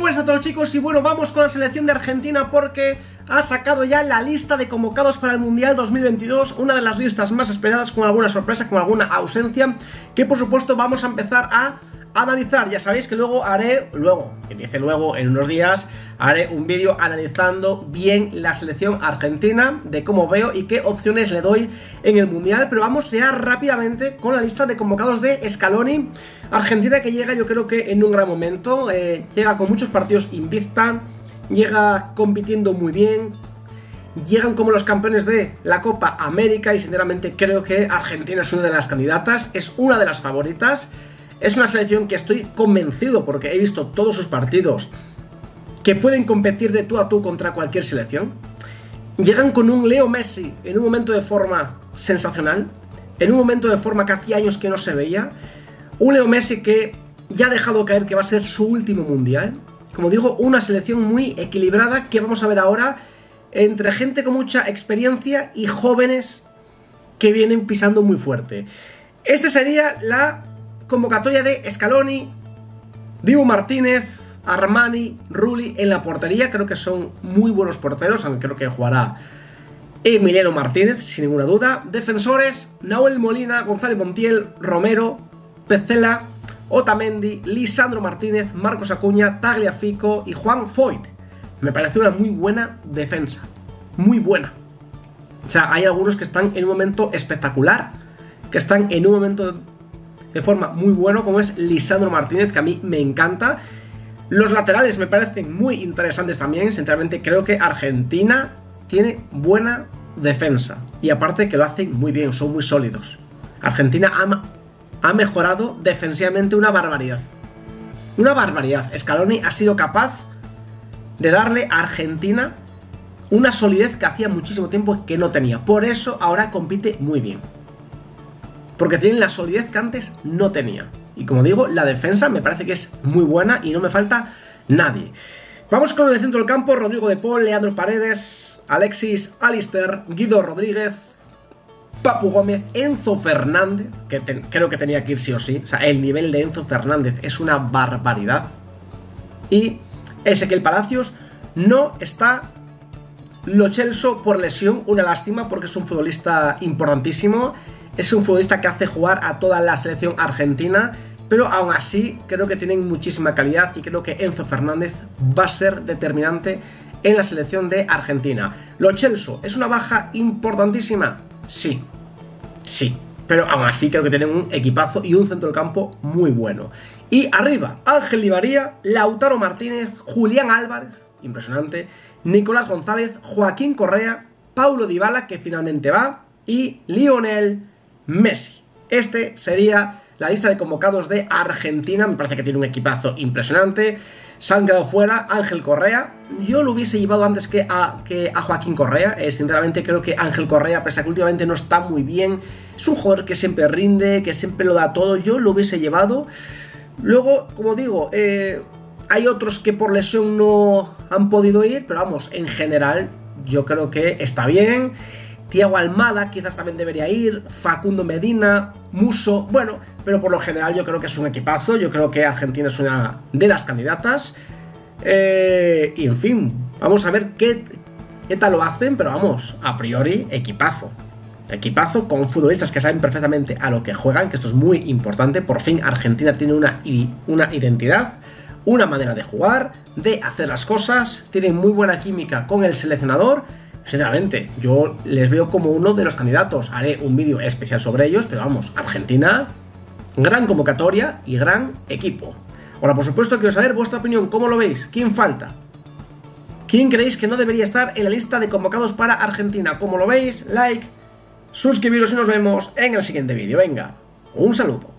buenas a todos chicos y bueno, vamos con la selección de Argentina porque ha sacado ya la lista de convocados para el Mundial 2022, una de las listas más esperadas con alguna sorpresa, con alguna ausencia, que por supuesto vamos a empezar a analizar. Ya sabéis que luego haré, luego, que dice luego en unos días, haré un vídeo analizando bien la selección argentina, de cómo veo y qué opciones le doy en el Mundial. Pero vamos ya rápidamente con la lista de convocados de Scaloni. Argentina que llega yo creo que en un gran momento, eh, llega con muchos partidos invicta, llega compitiendo muy bien, llegan como los campeones de la Copa América y sinceramente creo que Argentina es una de las candidatas, es una de las favoritas. Es una selección que estoy convencido porque he visto todos sus partidos que pueden competir de tú a tú contra cualquier selección. Llegan con un Leo Messi en un momento de forma sensacional, en un momento de forma que hacía años que no se veía. Un Leo Messi que ya ha dejado caer que va a ser su último mundial. Como digo, una selección muy equilibrada que vamos a ver ahora entre gente con mucha experiencia y jóvenes que vienen pisando muy fuerte. Esta sería la convocatoria de Scaloni, Dibu Martínez, Armani, Rulli en la portería. Creo que son muy buenos porteros, aunque creo que jugará Emiliano Martínez, sin ninguna duda. Defensores, Nahuel Molina, González Montiel, Romero, Pecela, Otamendi, Lisandro Martínez, Marcos Acuña, Tagliafico y Juan Foyt. Me parece una muy buena defensa. Muy buena. O sea, hay algunos que están en un momento espectacular, que están en un momento de forma muy bueno, como es Lisandro Martínez, que a mí me encanta. Los laterales me parecen muy interesantes también. Sinceramente, creo que Argentina tiene buena defensa. Y aparte que lo hacen muy bien, son muy sólidos. Argentina ha, ha mejorado defensivamente una barbaridad. Una barbaridad. Scaloni ha sido capaz de darle a Argentina una solidez que hacía muchísimo tiempo que no tenía. Por eso ahora compite muy bien porque tienen la solidez que antes no tenía. Y como digo, la defensa me parece que es muy buena y no me falta nadie. Vamos con el centro del campo, Rodrigo de Paul, Leandro Paredes, Alexis Alister, Guido Rodríguez, Papu Gómez, Enzo Fernández, que creo que tenía que ir sí o sí. O sea, el nivel de Enzo Fernández es una barbaridad. Y Ezequiel Palacios no está Lo Chelso por lesión, una lástima porque es un futbolista importantísimo es un futbolista que hace jugar a toda la selección argentina, pero aún así creo que tienen muchísima calidad y creo que Enzo Fernández va a ser determinante en la selección de Argentina. Lo Chelso, ¿es una baja importantísima? Sí, sí, pero aún así creo que tienen un equipazo y un centro del campo muy bueno. Y arriba, Ángel Libaría, Lautaro Martínez, Julián Álvarez, impresionante, Nicolás González, Joaquín Correa, Paulo Dybala, que finalmente va, y Lionel Messi. Este sería la lista de convocados de Argentina. Me parece que tiene un equipazo impresionante. Se han quedado fuera Ángel Correa. Yo lo hubiese llevado antes que a, que Joaquín Correa. Eh, sinceramente creo que Ángel Correa, pese a que últimamente no está muy bien, es un jugador que siempre rinde, que siempre lo da todo. Yo lo hubiese llevado. Luego, como digo, eh, hay otros que por lesión no han podido ir, pero vamos, en general yo creo que está bien. Tiago Almada quizás también debería ir, Facundo Medina, Muso, bueno, pero por lo general yo creo que es un equipazo, yo creo que Argentina es una de las candidatas. Eh, y en fin, vamos a ver qué, tal lo hacen, pero vamos, a priori, equipazo. Equipazo con futbolistas que saben perfectamente a lo que juegan, que esto es muy importante. Por fin Argentina tiene una, una identidad, una manera de jugar, de hacer las cosas, tienen muy buena química con el seleccionador Sinceramente, yo les veo como uno de los candidatos. Haré un vídeo especial sobre ellos, pero vamos, Argentina, gran convocatoria y gran equipo. Ahora, por supuesto, quiero saber vuestra opinión. ¿Cómo lo veis? ¿Quién falta? ¿Quién creéis que no debería estar en la lista de convocados para Argentina? ¿Cómo lo veis? Like, suscribiros y nos vemos en el siguiente vídeo. Venga, un saludo.